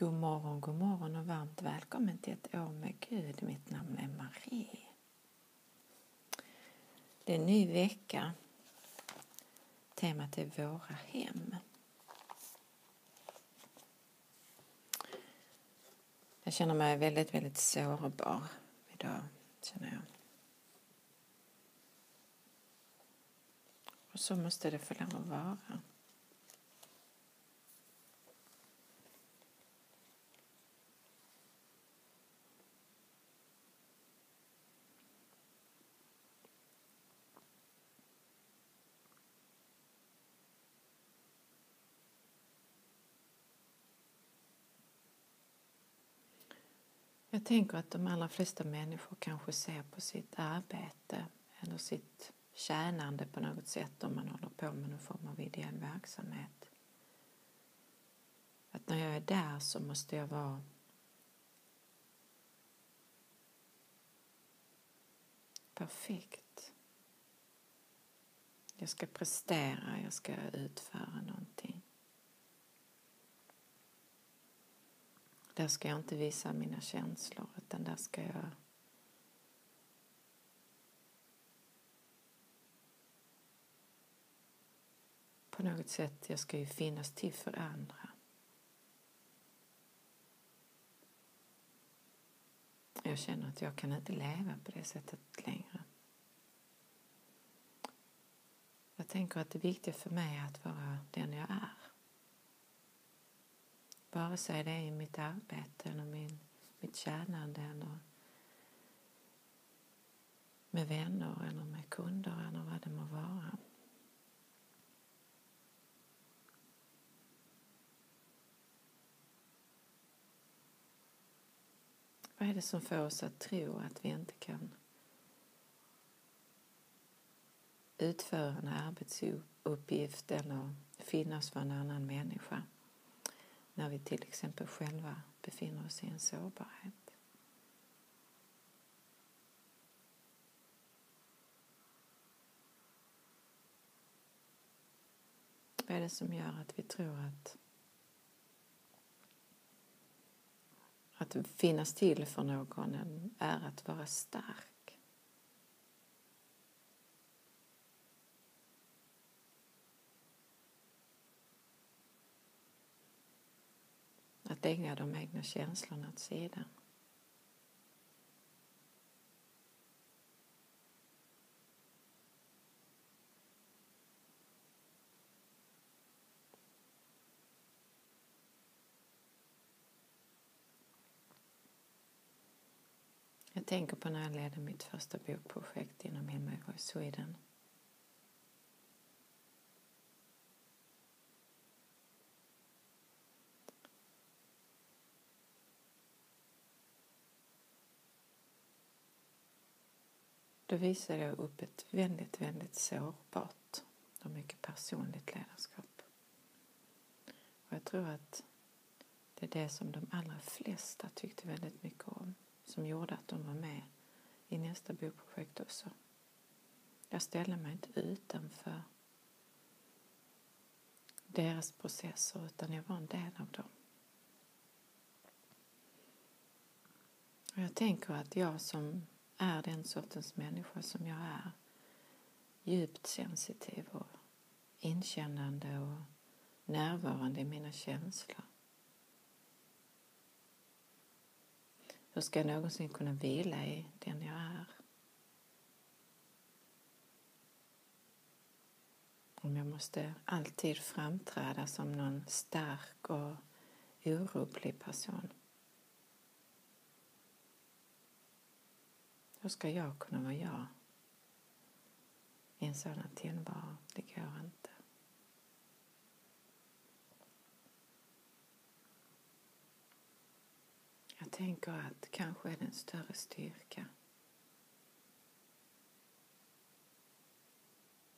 God morgon, god morgon och varmt välkommen till ett år med Gud. Mitt namn är Marie. Det är en ny vecka. Temat är Våra hem. Jag känner mig väldigt, väldigt sårbar idag, känner jag. Och så måste det få lov att vara. Tänker att de allra flesta människor kanske ser på sitt arbete eller sitt tjänande på något sätt om man håller på med någon form av ideell verksamhet. Att när jag är där så måste jag vara perfekt. Jag ska prestera, jag ska utföra någonting. Där ska jag inte visa mina känslor utan där ska jag på något sätt, jag ska ju finnas till för andra. Jag känner att jag kan inte leva på det sättet längre. Jag tänker att det viktiga för mig är att vara den jag är. Vare sig det är i mitt arbete eller min, mitt tjänande eller med vänner eller med kunder eller vad det må vara. Vad är det som får oss att tro att vi inte kan utföra en arbetsuppgift eller finnas för en annan människa? När vi till exempel själva befinner oss i en sårbarhet. Vad är det som gör att vi tror att att finnas till för någon är att vara stark? Att lägga de egna känslorna åt sidan. Jag tänker på när jag ledde mitt första bokprojekt inom Hemma Sweden. Då visade jag upp ett väldigt, väldigt sårbart och mycket personligt ledarskap. Och jag tror att det är det som de allra flesta tyckte väldigt mycket om som gjorde att de var med i nästa bokprojekt också. Jag ställde mig inte utanför deras processer utan jag var en del av dem. Och jag tänker att jag som är den sortens människa som jag är. Djupt sensitiv och inkännande och närvarande i mina känslor. Hur ska jag någonsin kunna vila i den jag är? Om jag måste alltid framträda som någon stark och orubblig person. Hur ska jag kunna vara jag i en sådan tillvaro? Det går inte. Jag tänker att kanske är det en större styrka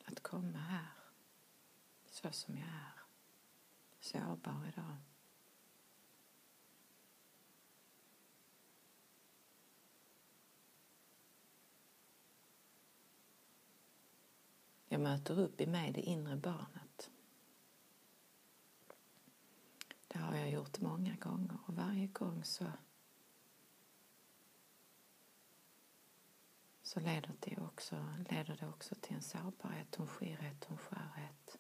att komma här så som jag är, sårbar idag. Jag möter upp i mig det inre barnet. Det har jag gjort många gånger och varje gång så så leder det, också, leder det också till en sårbarhet, en skirhet, en skörhet.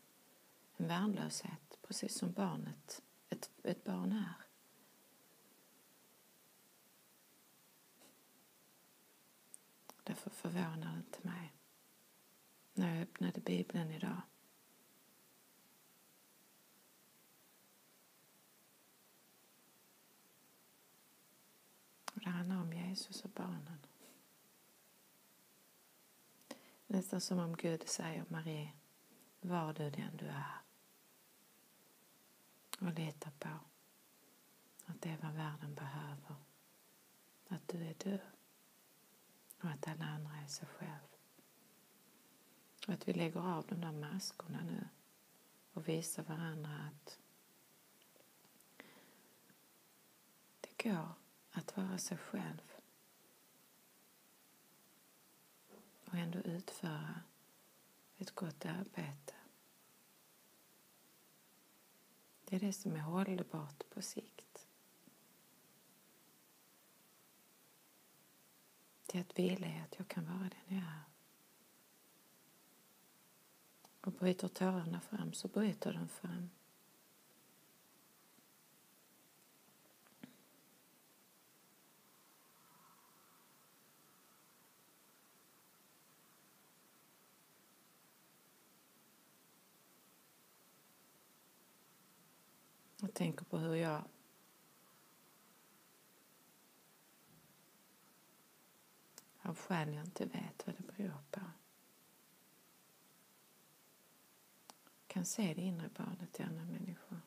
En värnlöshet, precis som barnet, ett, ett barn är. Därför förvånar det inte mig när jag öppnade Bibeln idag. Det handlar om Jesus och barnen. Nästan som om Gud säger Marie, var du den du är. Och lita på att det är vad världen behöver. Att du är du och att alla andra är sig själv. Och att vi lägger av de där maskorna nu och visar varandra att det går att vara sig själv och ändå utföra ett gott arbete. Det är det som är hållbart på sikt. Det är att vila i att jag kan vara den jag är. Och bryter tårarna fram så bryter de fram. Jag tänker på hur jag av skäl jag inte vet vad det beror på kan se det inre barnet i andra människor.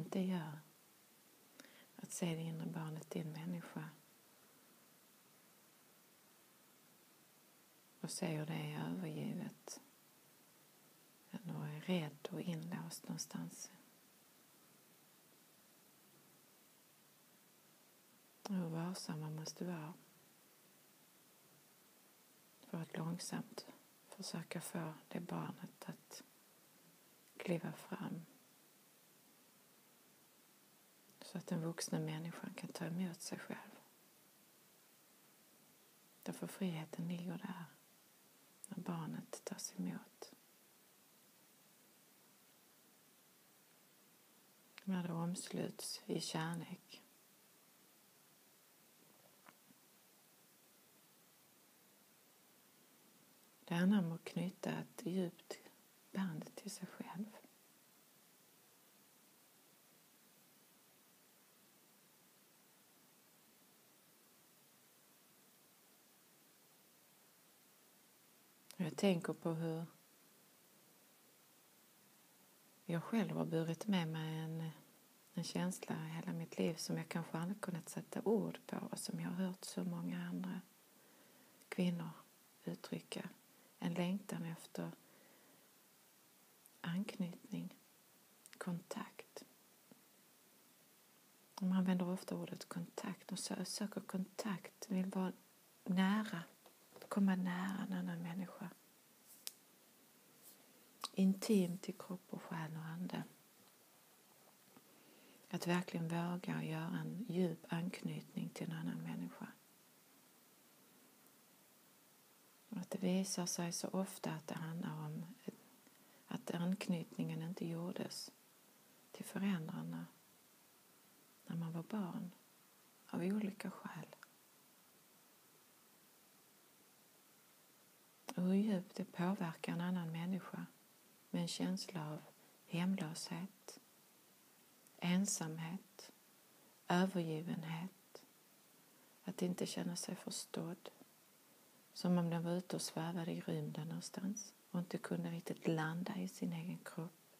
Inte gör att se det inre barnet i en människa. Och se hur det är övergivet och är rädd och inlåst någonstans. Och hur varsam man måste vara för att långsamt försöka få det barnet att kliva fram så att den vuxna människan kan ta emot sig själv. Därför friheten ligger där, när barnet tas emot. När det omsluts i kärlek. Det handlar om att knyta ett djupt band till sig själv. Jag tänker på hur jag själv har burit med mig en, en känsla i hela mitt liv som jag kanske aldrig kunnat sätta ord på och som jag har hört så många andra kvinnor uttrycka. En längtan efter anknytning, kontakt. Man använder ofta ordet kontakt och söker kontakt, vill vara nära komma nära en annan människa. Intimt i kropp och själ och ande. Att verkligen våga göra en djup anknytning till en annan människa. Och att det visar sig så ofta att det handlar om att anknytningen inte gjordes till föräldrarna när man var barn av olika skäl. Och hur djupt det påverkar en annan människa med en känsla av hemlöshet, ensamhet, övergivenhet, att inte känna sig förstådd, Som om den var ute och svävade i rymden någonstans och inte kunde riktigt landa i sin egen kropp.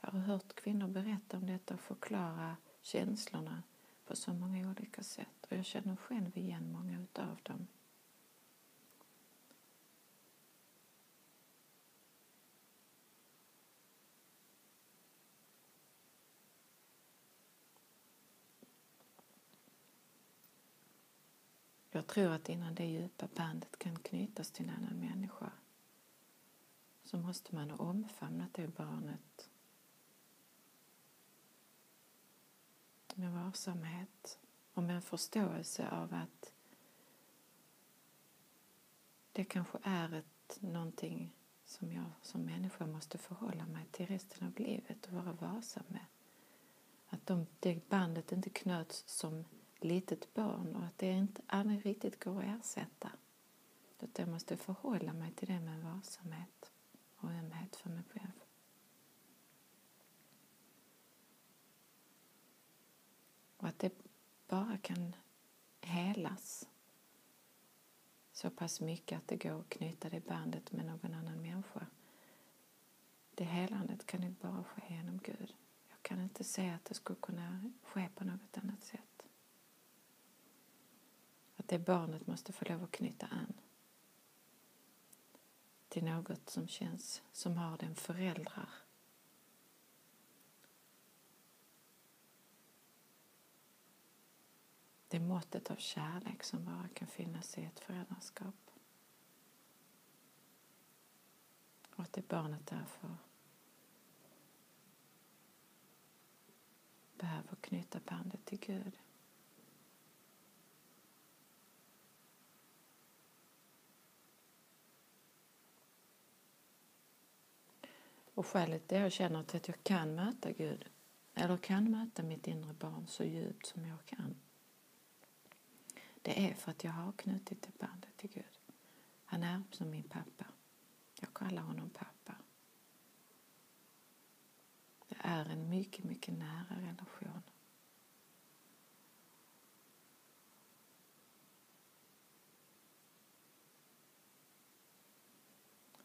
Jag har hört kvinnor berätta om detta och förklara känslorna på så många olika sätt och jag känner själv igen många utav dem. Jag tror att innan det djupa bandet kan knytas till en annan människa så måste man ha omfamnat det barnet med varsamhet och med en förståelse av att det kanske är ett, någonting som jag som människa måste förhålla mig till resten av livet och vara varsam med. Att de, det bandet inte knöts som litet barn och att det inte aldrig riktigt går att ersätta. Att jag måste förhålla mig till det med varsamhet och ömhet för mig själv. Och att det bara kan helas så pass mycket att det går att knyta det bandet med någon annan människa. Det helandet kan ju bara ske genom Gud. Jag kan inte säga att det skulle kunna ske på något annat sätt. Att det barnet måste få lov att knyta an till något som känns som har den föräldrar det måttet av kärlek som bara kan finnas i ett föräldraskap. Och att det barnet därför behöver knyta bandet till Gud. Och skälet är att jag känner att jag kan möta Gud eller kan möta mitt inre barn så djupt som jag kan. Det är för att jag har knutit det bandet till Gud. Han är som min pappa. Jag kallar honom pappa. Det är en mycket, mycket nära relation.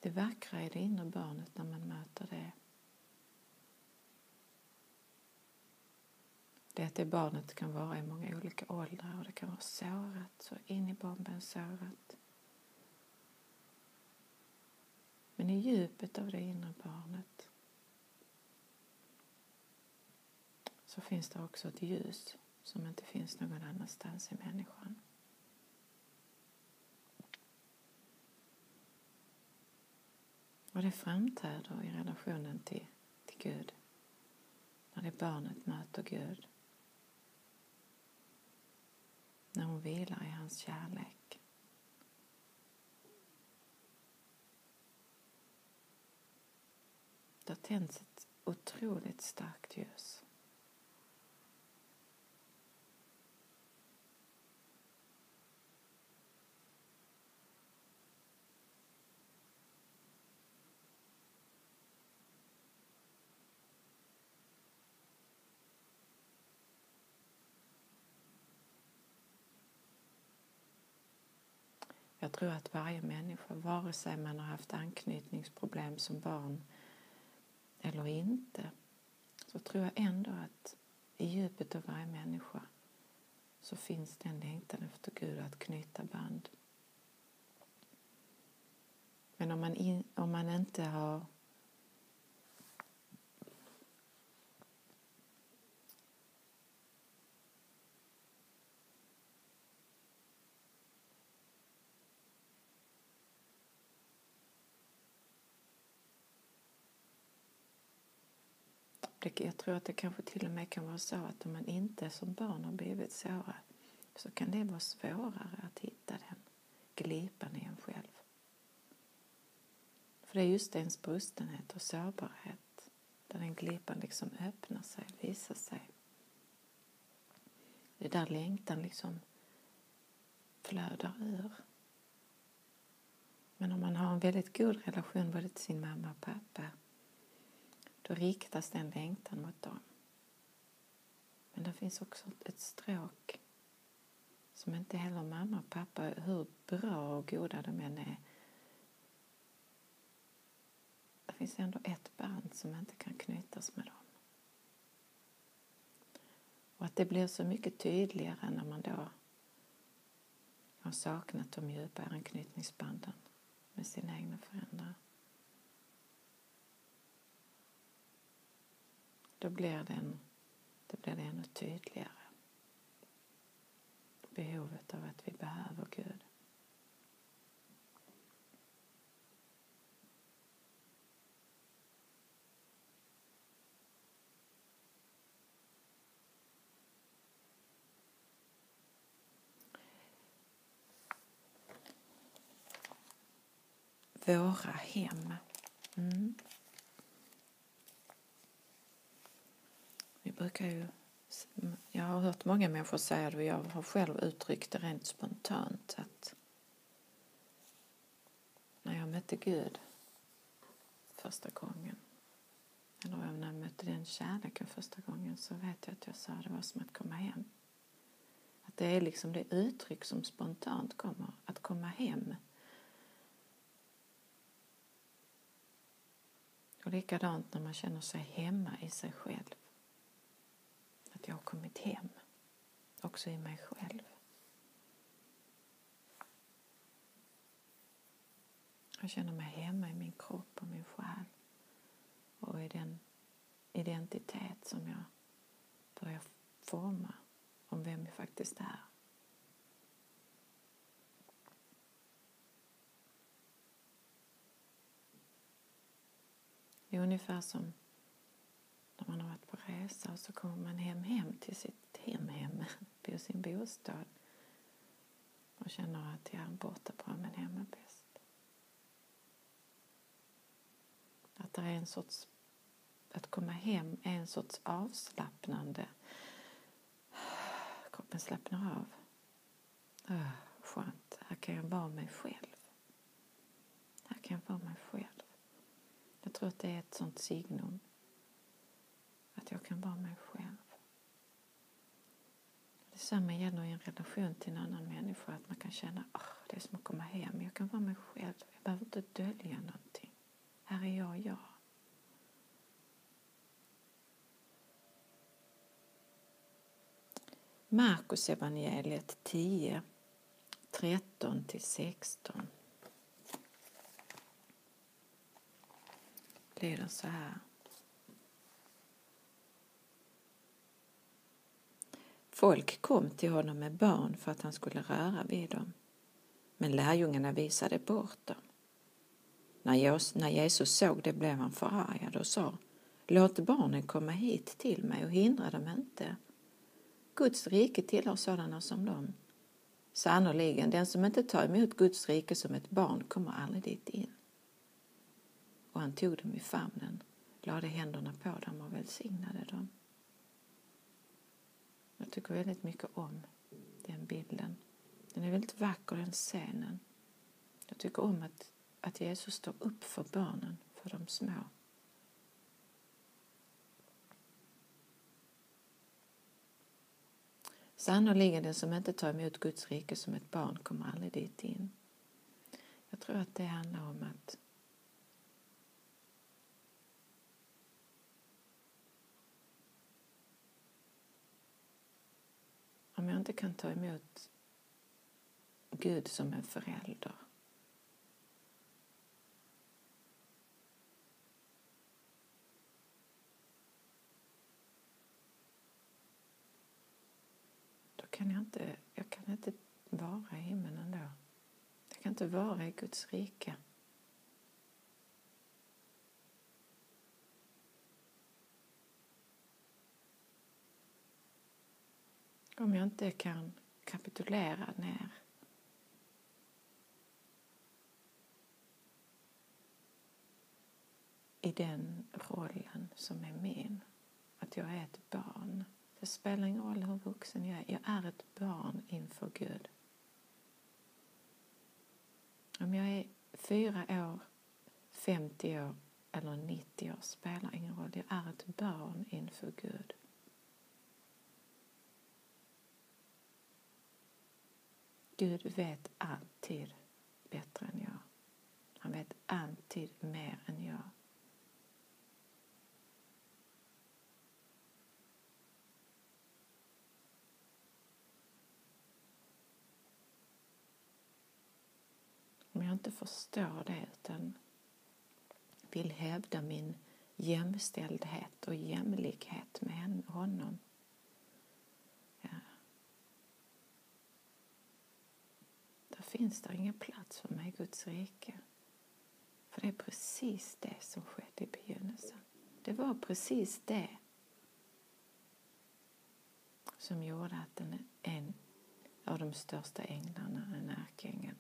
Det vackra i det inre barnet när man möter det det är att det barnet kan vara i många olika åldrar och det kan vara sårat, så in i bomben sårat. Men i djupet av det inre barnet så finns det också ett ljus som inte finns någon annanstans i människan. Och det framträder i relationen till, till Gud. När det barnet möter Gud. När hon vilar i hans kärlek. Då tänds ett otroligt starkt ljus. Jag tror att varje människa, vare sig man har haft anknytningsproblem som barn eller inte, så tror jag ändå att i djupet av varje människa så finns det en längtan efter Gud att knyta band. Men om man, in, om man inte har jag tror att det kanske till och med kan vara så att om man inte som barn har blivit sårad så kan det vara svårare att hitta den glipan i en själv. För det är just ens brustenhet och sårbarhet där den glipan liksom öppnar sig, visar sig. Det är där längtan liksom flödar ur. Men om man har en väldigt god relation både till sin mamma och pappa då riktas den längtan mot dem. Men det finns också ett stråk som inte heller mamma och pappa, hur bra och goda de än är, det finns ändå ett band som inte kan knytas med dem. Och att det blir så mycket tydligare när man då har saknat de djupa anknytningsbanden med sina egna föräldrar. Då blir det, en, blir det ännu tydligare. Behovet av att vi behöver Gud. Våra hem. Mm. Brukar ju, jag har hört många människor säga det och jag har själv uttryckt det rent spontant att när jag mötte Gud första gången eller när jag mötte den kärleken första gången så vet jag att jag sa att det var som att komma hem. Att det är liksom det uttryck som spontant kommer, att komma hem. Och likadant när man känner sig hemma i sig själv. Att jag har kommit hem, också i mig själv. Jag känner mig hemma i min kropp och min själ och i den identitet som jag börjar forma om vem jag faktiskt är. Det är ungefär som man har varit på resa och så kommer man hem, hem till sitt hem-hem, på sin bostad och känner att jag är borta bra men hemma bäst. Att det är en sorts, att komma hem är en sorts avslappnande, kroppen slappnar av. Öh, skönt, här kan jag vara mig själv. Här kan jag vara mig själv. Jag tror att det är ett sånt signum. Att jag kan vara mig själv. Detsamma gäller i en relation till en annan människa. Att man kan känna att oh, det är som att komma hem. Jag kan vara mig själv. Jag behöver inte dölja någonting. Här är jag, jag. Markus evangeliet 10, 13 till 16. lyder så här. Folk kom till honom med barn för att han skulle röra vid dem. Men lärjungarna visade bort dem. När Jesus såg det blev han förargad och sa Låt barnen komma hit till mig och hindra dem inte. Guds rike tillhör sådana som dem. Sannerligen, den som inte tar emot Guds rike som ett barn kommer aldrig dit in och han tog dem i famnen, lade händerna på dem och välsignade dem. Jag tycker väldigt mycket om den bilden. Den är väldigt vacker, den scenen. Jag tycker om att, att Jesus står upp för barnen, för de små. Sannerligen den som inte tar emot Guds rike som ett barn kommer aldrig dit in. Jag tror att det handlar om att om jag inte kan ta emot Gud som en förälder då kan jag inte, jag kan inte vara i himlen då. Jag kan inte vara i Guds rike. Om jag inte kan kapitulera ner i den rollen som är min. Att jag är ett barn. Det spelar ingen roll hur vuxen jag är. Jag är ett barn inför Gud. Om jag är fyra år, 50 år eller 90 år spelar ingen roll. Jag är ett barn inför Gud. Gud vet alltid bättre än jag. Han vet alltid mer än jag. Om jag inte förstår det utan vill hävda min jämställdhet och jämlikhet med honom ja. Då finns det ingen plats för mig i Guds rike. För det är precis det som skedde i begynnelsen. Det var precis det som gjorde att en, en av de största änglarna, en ärkeängel,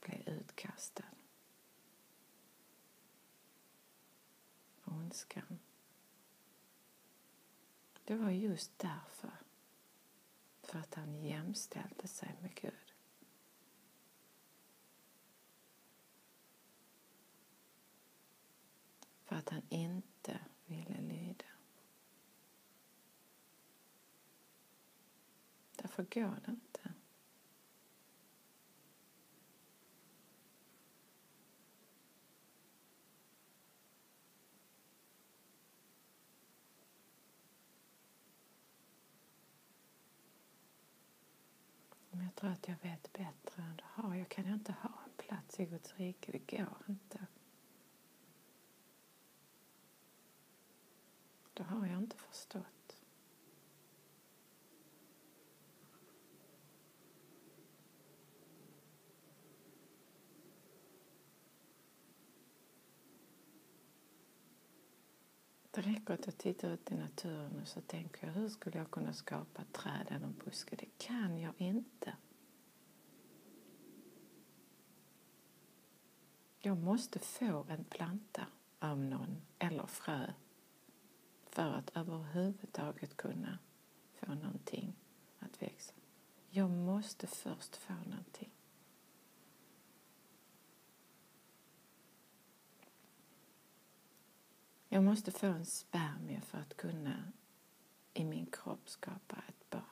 blev utkastad. Ondskan. Det var just därför. För att han jämställde sig med Gud. För att han inte ville lyda. Därför går det inte. Jag tror att jag vet bättre, än du har jag, kan inte ha en plats i Guds rike. Det går inte. Då har jag inte förstått. Det räcker att jag tittar ut i naturen och så tänker jag hur skulle jag kunna skapa ett träd eller en buske? Det kan jag inte. Jag måste få en planta av någon eller frö för att överhuvudtaget kunna få någonting att växa. Jag måste först få någonting. Jag måste få en spermie för att kunna i min kropp skapa ett barn.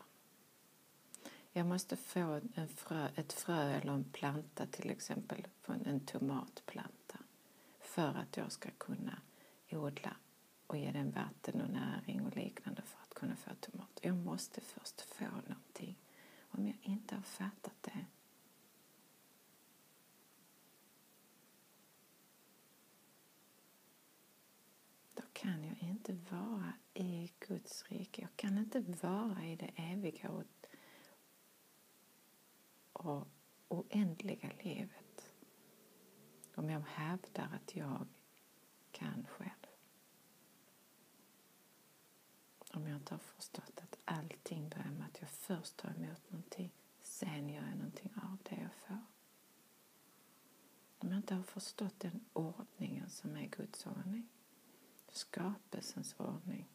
Jag måste få en frö, ett frö eller en planta, till exempel från en tomatplanta för att jag ska kunna odla och ge den vatten och näring och liknande för att kunna få tomater. Jag måste först få någonting. Om jag inte har fattat det då kan jag inte vara i Guds rike. Jag kan inte vara i det eviga och, och oändliga livet om jag hävdar att jag kan själv. Om jag inte har förstått att allting börjar med att jag först tar emot någonting, sen gör jag någonting av det jag får. Om jag inte har förstått den ordningen som är Guds ordning, skapelsens ordning,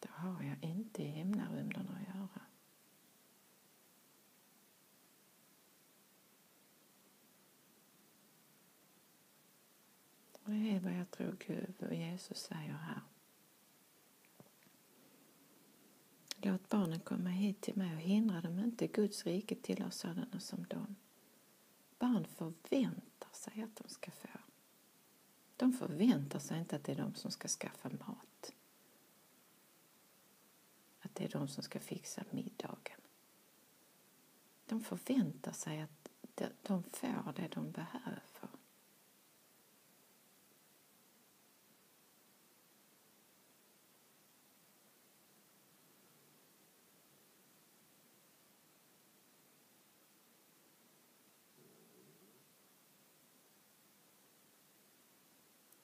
då har jag inte i himlarymden att göra. Och det är vad jag tror Gud och Jesus säger här. Låt barnen komma hit till mig och hindra dem inte. Guds rike tillhör sådana som dem. Barn förväntar sig att de ska få. De förväntar sig inte att det är de som ska skaffa mat. Att det är de som ska fixa middagen. De förväntar sig att de får det de behöver.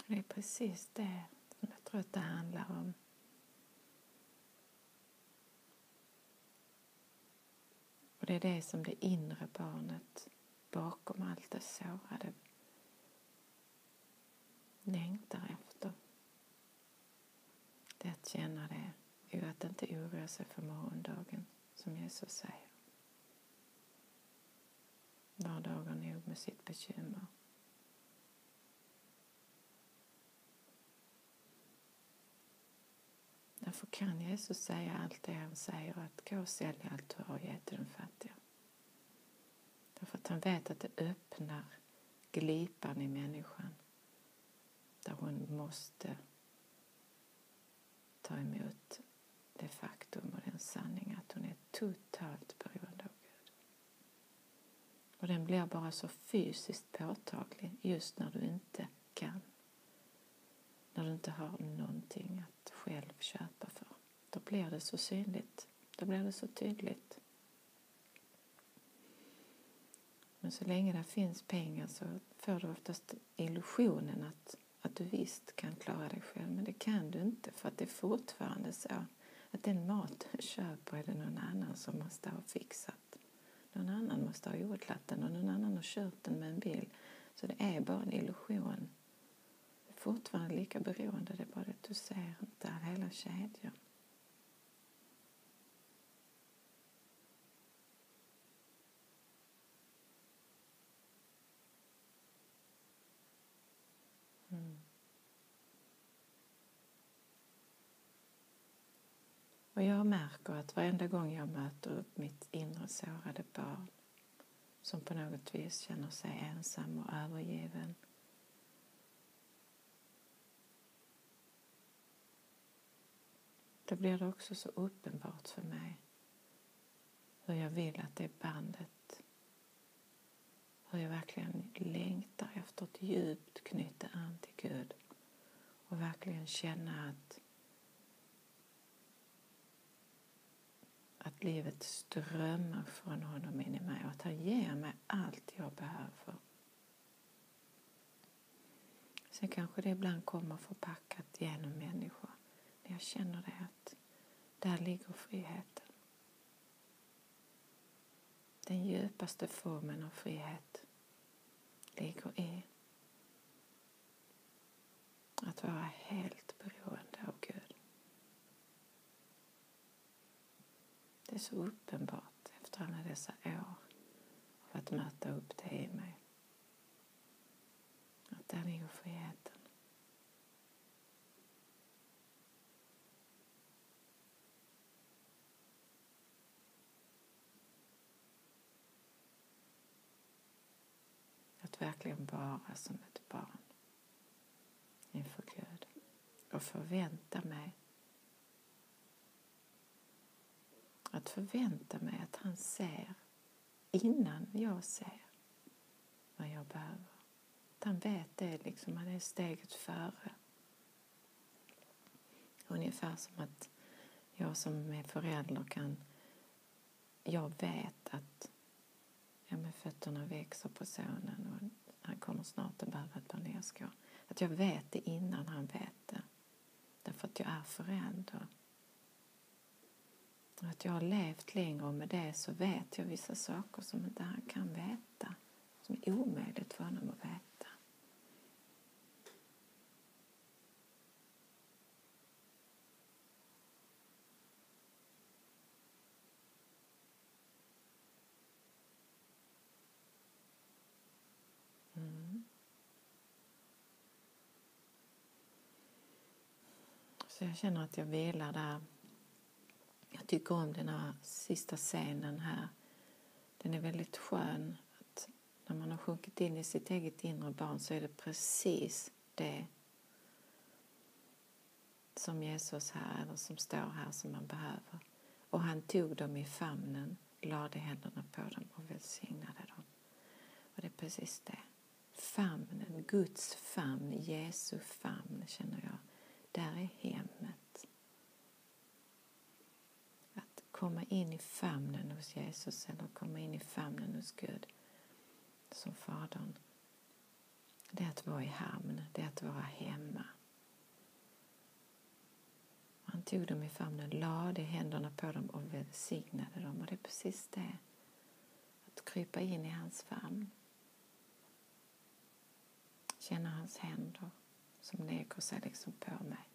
Det är precis det som jag tror att det handlar om. Och det är det som det inre barnet bakom allt det sårade längtar efter. Det är att känna det, och att inte oroa sig för morgondagen, som Jesus säger. Vardagen nog med sitt bekymmer. Därför kan Jesus säga allt det han säger att gå och sälja allt du har och ge till de fattiga. Därför att han vet att det öppnar glipan i människan där hon måste ta emot det faktum och den sanning att hon är totalt beroende av Gud. Och den blir bara så fysiskt påtaglig just när du inte kan. När du inte har någonting att själv köpa för. Då blir det så synligt. Då blir det så tydligt. Men så länge det finns pengar så får du oftast illusionen att, att du visst kan klara dig själv. Men det kan du inte för att det är fortfarande så att den mat du köper är det någon annan som måste ha fixat. Någon annan måste ha odlat den och någon annan har kört den med en bil. Så det är bara en illusion. Fortfarande lika beroende, det är bara att du ser inte hela kedjan. Och jag märker att varenda gång jag möter upp mitt inre sårade barn som på något vis känner sig ensam och övergiven då blir det också så uppenbart för mig hur jag vill att det bandet hur jag verkligen längtar efter att djupt knyta an till Gud och verkligen känna att att livet strömmar från honom in i mig och att han ger mig allt jag behöver. Sen kanske det ibland kommer förpackat genom människor. men jag känner det att där ligger friheten. Den djupaste formen av frihet ligger i att vara helt beroende av Gud. Det är så uppenbart efter alla dessa år av att möta upp det i mig. Att där ligger friheten. Att verkligen vara som ett barn inför Gud och förvänta mig att förvänta mig att han ser innan jag ser vad jag behöver. Att han vet det, liksom, han är steget före. Ungefär som att jag som är förälder kan... Jag vet att ja, men fötterna växer på sonen och han kommer snart att behöva ett par nerskor. Att jag vet det innan han vet det. Därför att jag är förälder. Och att jag har levt längre och med det så vet jag vissa saker som inte han kan veta. Som är omöjligt för honom att veta. Mm. Så jag känner att jag vilar där jag tycker om den här sista scenen här. Den är väldigt skön. Att när man har sjunkit in i sitt eget inre barn så är det precis det som Jesus här, eller som står här, som man behöver. Och han tog dem i famnen, lade händerna på dem och välsignade dem. Och det är precis det. Famnen, Guds famn, Jesu famn känner jag, där är hemmet. Komma in i famnen hos Jesus eller komma in i famnen hos Gud som Fadern. Det är att vara i hamn, det är att vara hemma. Han tog dem i famnen, lade händerna på dem och välsignade dem. Och det är precis det. Att krypa in i hans famn. Känna hans händer som lägger sig liksom på mig.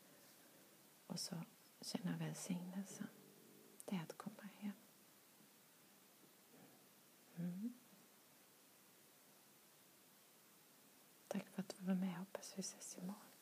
Och så känna välsignelsen det är att komma hem. Mm. Tack för att du var med. Hoppas vi ses imorgon.